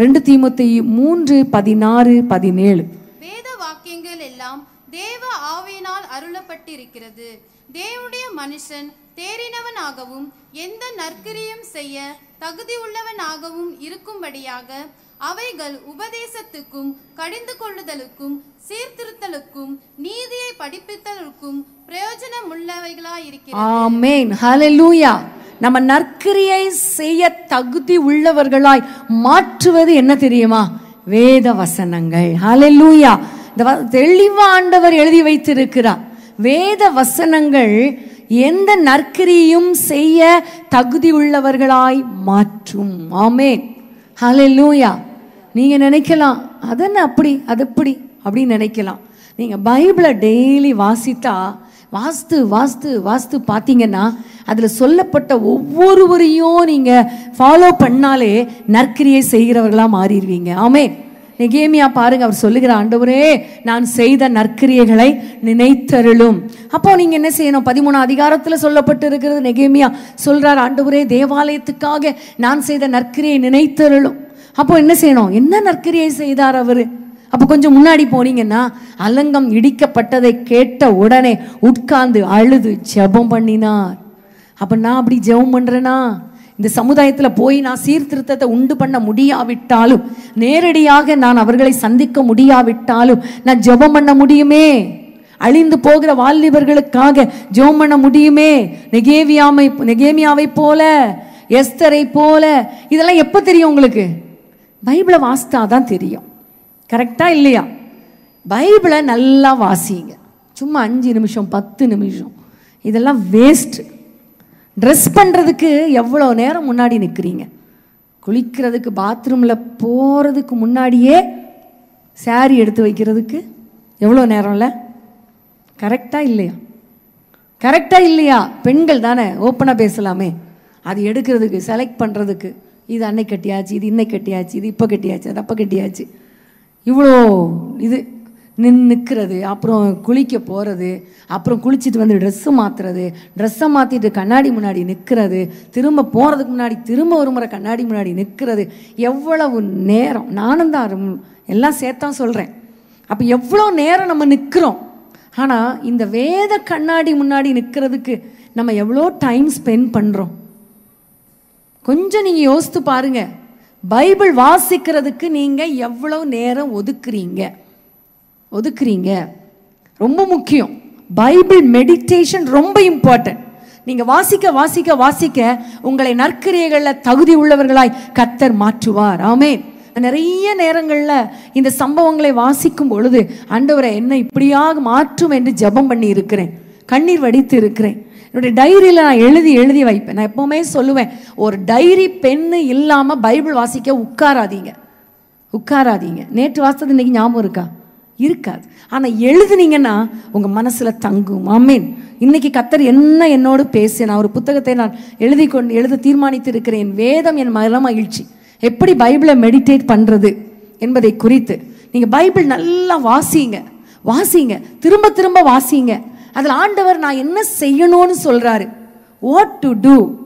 ரெண்டு தீமோத்தேயு மூன்று பதினாறு பதினேழு. வேத வாக்கியங்கள் எல்லாம் தேவ ஆவியினால் அருளப்பட்டிருக்கிறது. தேவனுடைய மனுஷன் தேறினவனாகவும் எந்த நற்கிரியும் செய்ய தகுதி உள்ளவனாகவும் இருக்கும்படியாக அவைகள் உபதேசத்துக்கும் கடிந்து கொள்ளுதலுக்கும் சீர்திருத்தலுக்கும் நீதியை படிப்பித்தலுக்கும் பிரயோஜனமுள்ளவைகளாயிருக்கிறது. ஆமேன். ஹalleluya. நம்ம நற்கிரியை செய்ய தகுதி உள்ளவர்களாய் மாற்றுவது என்ன தெரியுமா? வேத வசனங்கள். ஹalleluya இந்த தெளிவா ஆண்டவர் எழுதி வைத்திருக்கிறார். வேத வசனங்கள் எந்த நற்கிரியும் செய்ய தகுதி உள்ளவர்களாய் மாற்றும். ஆமேன். லூயா நீங்க நினைக்கலாம் அதென்ன அப்படி அது எப்படி? அப்படின்னு நினைக்கலாம். நீங்க பைபிளை டெய்லி வாசித்தா வாஸ்து வாஸ்து வாஸ்து பார்த்தீங்கன்னா அதில் சொல்லப்பட்ட ஒவ்வொருவரையும் நீங்கள் ஃபாலோ பண்ணாலே நற்கிரியை செய்கிறவர்களாக மாறிடுவீங்க. ஆமே நெகேமியா பாருங்க அவர் சொல்லுகிற ஆண்டவரே நான் செய்த நற்கிரியைகளை நினைத்தருளும். அப்போ நீங்க என்ன செய்யணும்? பதிமூணு அதிகாரத்தில் சொல்லப்பட்டு இருக்கிறது நெகேமியா சொல்றார் ஆண்டவரே தேவாலயத்துக்காக நான் செய்த நற்கிரியை நினைத்தருளும். அப்போ என்ன செய்யணும்? என்ன நற்கிரியை செய்தார் அவரு? அப்போ கொஞ்சம் முன்னாடி போனீங்கன்னா அலங்கம் இடிக்கப்பட்டதை கேட்ட உடனே உட்கார்ந்து அழுது ஜெபம் பண்ணினார். அப்போ நான் அப்படி ஜெபம் பண்ணுறேன்னா இந்த சமுதாயத்தில் போய் நான் சீர்திருத்தத்தை உண்டு பண்ண முடியாவிட்டாலும் நேரடியாக நான் அவர்களை சந்திக்க முடியாவிட்டாலும் நான் ஜெபம் பண்ண முடியுமே? அழிந்து போகிற வாலிபர்களுக்காக ஜெபம் பண்ண முடியுமே? நெகேவியாமை நெகேமியாவை போல எஸ்தரை போல இதெல்லாம் எப்போ தெரியும் உங்களுக்கு? பைபிளை வாசித்தா தான் தெரியும். கரெக்டாக இல்லையா? பைபிளை நல்லா வாசிங்க. சும்மா அஞ்சு நிமிஷம் பத்து நிமிஷம். இதெல்லாம் வேஸ்ட்டு ட்ரெஸ் பண்ணுறதுக்கு எவ்வளோ நேரம் முன்னாடி நிற்கிறீங்க குளிக்கிறதுக்கு பாத்ரூமில் போகிறதுக்கு முன்னாடியே சாரி எடுத்து வைக்கிறதுக்கு எவ்வளோ நேரம்ல? கரெக்டாக இல்லையா? கரெக்டாக இல்லையா? பெண்கள் தானே ஓப்பனாக பேசலாமே. அது எடுக்கிறதுக்கு செலக்ட் பண்ணுறதுக்கு இது அன்னை கட்டியாச்சு இது இன்னை கட்டியாச்சு இது இப்போ கட்டியாச்சு அது அப்போ கட்டியாச்சு. இவ்வளோ இது நின் நிற்கிறது அப்புறம் குளிக்க போகிறது அப்புறம் குளிச்சுட்டு வந்து ட்ரெஸ்ஸு மாற்றுறது ட்ரெஸ்ஸை மாற்றிட்டு கண்ணாடி முன்னாடி நிற்கிறது திரும்ப போகிறதுக்கு முன்னாடி திரும்ப ஒரு முறை கண்ணாடி முன்னாடி நிற்கிறது எவ்வளவு நேரம். நானும் தான் எல்லாம் சேர்த்தான் சொல்கிறேன் அப்போ எவ்வளோ நேரம் நம்ம நிற்கிறோம் ஆனால் இந்த வேத கண்ணாடி முன்னாடி நிற்கிறதுக்கு நம்ம எவ்வளோ டைம் ஸ்பெண்ட் பண்ணுறோம் கொஞ்சம் நீங்கள் யோசித்து பாருங்கள் பைபிள் வாசிக்கிறதுக்கு நீங்கள் எவ்வளோ நேரம் ஒதுக்குறீங்க? ஒதுக்குறீங்க. ரொம்ப முக்கியம். பைபிள் மெடிடேஷன் ரொம்ப இம்பார்ட்டன்ட். நீங்கள் வாசிக்க வாசிக்க வாசிக்க உங்களை நற்கிரியைகளில் தகுதி உள்ளவர்களாய் கத்தர் மாற்றுவார். ஆமே நிறைய நேரங்களில் இந்த சம்பவங்களை வாசிக்கும் பொழுது ஆண்டவரை என்ன இப்படியாக மாற்றும் என்று ஜெபம் பண்ணி இருக்கிறேன். கண்ணீர் வடித்து இருக்கிறேன். என்னுடைய டைரியில் நான் எழுதி எழுதி வைப்பேன். நான் எப்போவுமே சொல்லுவேன் ஒரு டைரி பெண்ணு இல்லாமல் பைபிள் வாசிக்க உட்காராதீங்க. உட்காராதீங்க. நேற்று வாசித்தது இன்னைக்கு ஞாபகம் இருக்கா? இருக்காது. ஆனால் எழுதுனீங்கன்னா உங்கள் மனசில் தங்கும். ஆமீன். இன்னைக்கு கத்தர் என்ன என்னோடு பேச நான் ஒரு புத்தகத்தை நான் எழுதி கொண்டு எழுத தீர்மானித்து இருக்கிறேன். வேதம் என் மன மகிழ்ச்சி. எப்படி பைபிளை மெடிடேட் பண்ணுறது என்பதை குறித்து. நீங்கள் பைபிள் நல்லா வாசிங்க. வாசிங்க. திரும்ப திரும்ப வாசிங்க. அதில் ஆண்டவர் நான் என்ன செய்யணும்னு சொல்கிறாரு வாட் டு டூ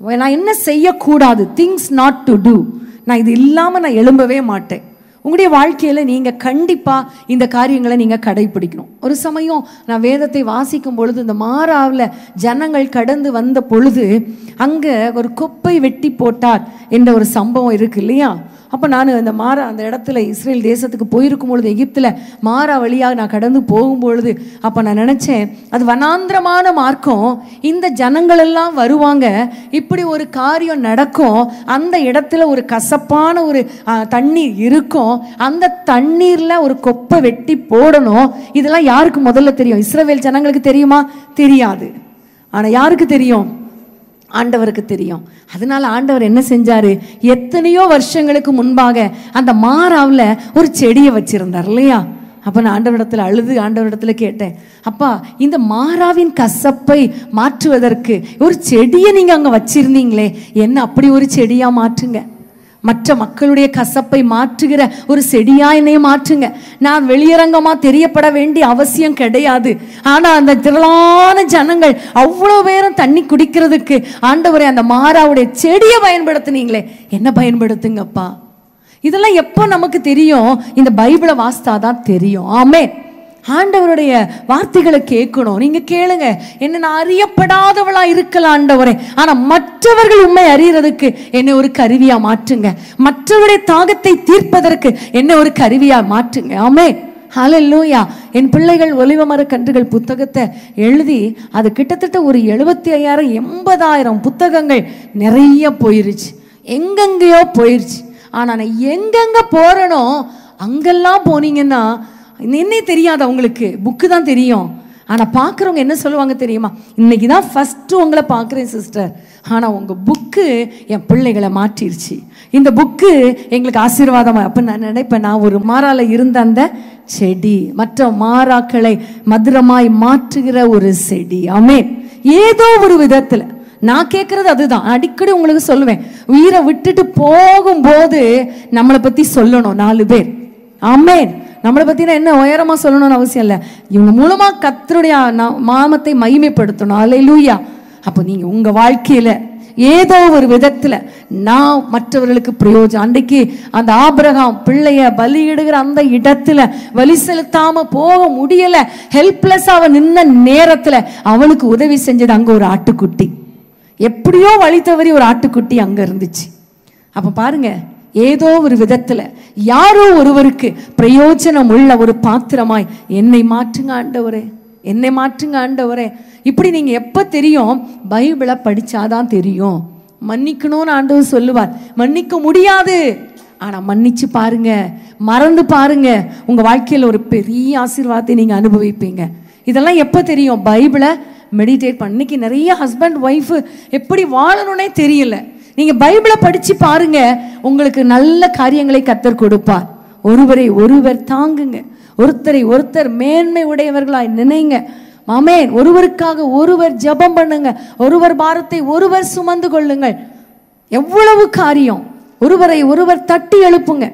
நான் என்ன செய்யக்கூடாது? திங்ஸ் நாட் டு டூ நான் இது இல்லாமல் நான் எழும்பவே மாட்டேன். உங்களுடைய வாழ்க்கையில் நீங்கள் கண்டிப்பாக இந்த காரியங்களை நீங்கள் கடைபிடிக்கணும். ஒரு சமயம் நான் வேதத்தை வாசிக்கும் பொழுது இந்த மாறாவில் ஜனங்கள் கடந்து வந்த பொழுது அங்கே ஒரு குப்பை வெட்டி போட்டார் என்ற ஒரு சம்பவம் இருக்கு இல்லையா? அப்போ நான் அந்த மாறா அந்த இடத்துல இஸ்ரேல் தேசத்துக்கு போயிருக்கும் பொழுது எகிப்தில் மாறா வழியாக நான் கடந்து போகும்பொழுது அப்போ நான் நினச்சேன் அது வனாந்திரமான மார்க்கம். இந்த ஜனங்களெல்லாம் வருவாங்க. இப்படி ஒரு காரியம் நடக்கும். அந்த இடத்துல ஒரு கசப்பான ஒரு தண்ணீர் இருக்கும். அந்த தண்ணீரில் ஒரு கொப்பை வெட்டி போடணும். இதெல்லாம் யாருக்கு முதல்ல தெரியும்? இஸ்ரேல் ஜனங்களுக்கு தெரியுமா? தெரியாது. ஆனால் யாருக்கு தெரியும்? ஆண்டவருக்கு தெரியும். அதனால ஆண்டவர் என்ன செஞ்சார்? எத்தனையோ வருஷங்களுக்கு முன்பாக அந்த மாறாவில் ஒரு செடியை வச்சிருந்தார் இல்லையா? அப்போ நான் ஆண்டவரிடத்தில் அழுது ஆண்டவரிடத்தில் கேட்டேன் அப்பா இந்த மாறாவின் கசப்பை மாற்றுவதற்கு ஒரு செடியை நீங்கள் அங்கே வச்சிருந்தீங்களே என்ன அப்படி ஒரு செடியாக மாற்றுங்க? மற்ற மக்களுடைய கசப்பை மாற்றுகிற ஒரு செடியா என்னைய மாற்றுங்க. நான் வெளியரங்கமா தெரியப்பட வேண்டிய அவசியம் கிடையாது. ஆனா அந்த திரளான ஜனங்கள் அவ்வளவு பேரும் தண்ணி குடிக்கிறதுக்கு ஆண்டவரை அந்த மாறாவுடைய செடியை பயன்படுத்துனீங்களே. என்ன பயன்படுத்துங்கப்பா? இதெல்லாம் எப்போ நமக்கு தெரியும்? இந்த பைபிளை வாசித்தாதான் தெரியும். ஆமே ஆண்டவருடைய வார்த்தைகளை கேட்கணும். நீங்க கேளுங்க. என்ன நான் அறியப்படாதவளா இருக்கலாம் ஆண்டவரே. ஆனா மற்றவர்கள் உண்மை அறியறதுக்கு என்னை ஒரு கருவியா மாற்றுங்க. மற்றவருடைய தாகத்தை தீர்ப்பதற்கு என்னை ஒரு கருவியா மாற்றுங்க. ஆமே ஹலல்லூயா என் பிள்ளைகள் ஒலிவமர கன்றுகள் புத்தகத்தை எழுதி அது கிட்டத்தட்ட ஒரு எழுபத்தி ஐயாயிரம் எண்பதாயிரம் புத்தகங்கள் நிறைய போயிருச்சு. எங்கெங்கேயோ போயிருச்சு. ஆனால் நான் எங்கெங்கே போகிறனோ அங்கெல்லாம் போனீங்கன்னா என்னே தெரியாது அவங்களுக்கு. புக்கு தான் தெரியும். ஆனால் பார்க்குறவங்க என்ன சொல்லுவாங்க தெரியுமா? இன்னைக்கு தான் ஃபஸ்ட்டு உங்களை பார்க்குறேன் சிஸ்டர் ஆனால் உங்கள் புக்கு என் பிள்ளைகளை மாற்றிருச்சு. இந்த புக்கு எங்களுக்கு ஆசீர்வாதமாக அப்போ நான் நினைப்பேன். நான் ஒரு மாறால இருந்த அந்த செடி மற்ற மாறாக்களை மதுரமாய் மாற்றுகிற ஒரு செடி. ஆமே ஏதோ ஒரு விதத்தில். நான் கேட்கறது அதுதான். அடிக்கடி உங்களுக்கு சொல்லுவேன். உயிரை விட்டுட்டு போகும்போது நம்மளை பற்றி சொல்லணும் நாலு பேர். ஆமேன் நம்மளை பத்தினா என்ன உயரமா சொல்லணும்னு அவசியம் இல்லை. இவங்க மூலமா கத்தருடைய நா- மகிமைப்படுத்தணும். அலை லூயா அப்போ நீங்க உங்க வாழ்க்கையில ஏதோ ஒரு விதத்துல நான் மற்றவர்களுக்கு பிரயோஜனம். அன்றைக்கு அந்த ஆபிரகாம் பிள்ளைய பலியிடுகிற அந்த இடத்துல வலி செலுத்தாம போக முடியல. ஹெல்ப்லெஸ் அவன் நின்ன நேரத்துல அவளுக்கு உதவி செஞ்சது அங்க ஒரு ஆட்டுக்குட்டி. எப்படியோ வழி தவறி ஒரு ஆட்டுக்குட்டி அங்க இருந்துச்சு. அப்ப பாருங்க ஏதோ ஒரு விதத்தில் யாரோ ஒருவருக்கு பிரயோஜனம் உள்ள ஒரு பாத்திரமாய் என்னை மாற்றுங்க ஆண்டவரே என்னை மாற்றுங்க ஆண்டவரே. இப்படி நீங்கள் எப்போ தெரியும்? பைபிளை படித்தாதான் தெரியும். மன்னிக்கணும்னு ஆண்டவர் சொல்லுவார். மன்னிக்க முடியாது. ஆனால் மன்னிச்சு பாருங்க. மறந்து பாருங்க. உங்கள் வாழ்க்கையில் ஒரு பெரிய ஆசீர்வாதத்தை நீங்கள் அனுபவிப்பீங்க. இதெல்லாம் எப்போ தெரியும்? பைபிளை மெடிடேட் பண்ணி. இன்னைக்கு நிறைய ஹஸ்பண்ட் ஒய்ஃப் எப்படி வாழணும்னே தெரியல. நீங்கள் பைபிளை படித்து பாருங்கள் உங்களுக்கு நல்ல காரியங்களை கத்தர் கொடுப்பார். ஒருவரை ஒருவர் தாங்குங்க. ஒருத்தரை ஒருத்தர் மேன்மை உடையவர்களாய் நினைங்க. மாமேன் ஒருவருக்காக ஒருவர் ஜெபம் பண்ணுங்க. ஒருவர் பாரத்தை ஒருவர் சுமந்து கொள்ளுங்கள். எவ்வளவு காரியம். ஒருவரை ஒருவர் தட்டி எழுப்புங்க.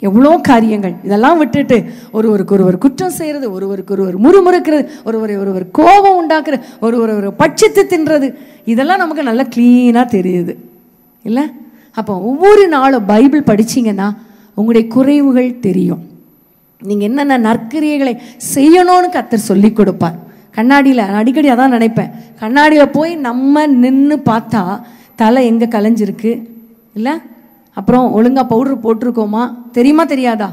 எவ்வளோ காரியங்கள். இதெல்லாம் விட்டுட்டு ஒருவருக்கு ஒருவர் குற்றம் செய்கிறது ஒருவருக்கு ஒருவர் முறுமுறுக்கிறது ஒருவரை ஒருவர் கோபம் உண்டாக்குறது ஒருவர் ஒரு பட்சித்து தின்றது. இதெல்லாம் நமக்கு நல்லா க்ளீனாக தெரியுது. இல்லை? அப்போ ஒவ்வொரு நாளும் பைபிள் படிச்சீங்கன்னா உங்களுடைய குறைவுகள் தெரியும். நீங்க என்னென்ன நற்கிரியைகளை செய்யணும்னு கத்தர் சொல்லி கொடுப்பார். கண்ணாடியில் அடிக்கடி அதான் நினைப்பேன். கண்ணாடியில் போய் நம்ம நின்று பார்த்தா தலை எங்கே கலைஞ்சிருக்கு? இல்லை? அப்புறம் ஒழுங்காக பவுடர் போட்டிருக்கோமா? தெரியுமா தெரியாதா?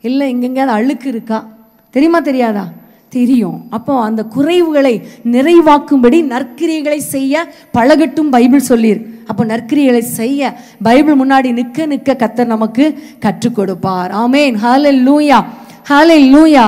இல்லை எங்கெங்கேயாவது அழுக்கு இருக்கா? தெரியுமா தெரியாதா? தெரியும். அப்போ அந்த குறைவுகளை நிறைவாக்கும்படி நற்கிரியைகளை செய்ய பழகட்டும் பைபிள் சொல்லியிருக்கு. அப்போ நற்கிரிகளை செய்ய பைபிள் முன்னாடி நிற்க நிற்க கத்தர் நமக்கு கற்றுக் கொடுப்பார். ஆமேன். ஹாலை லூயா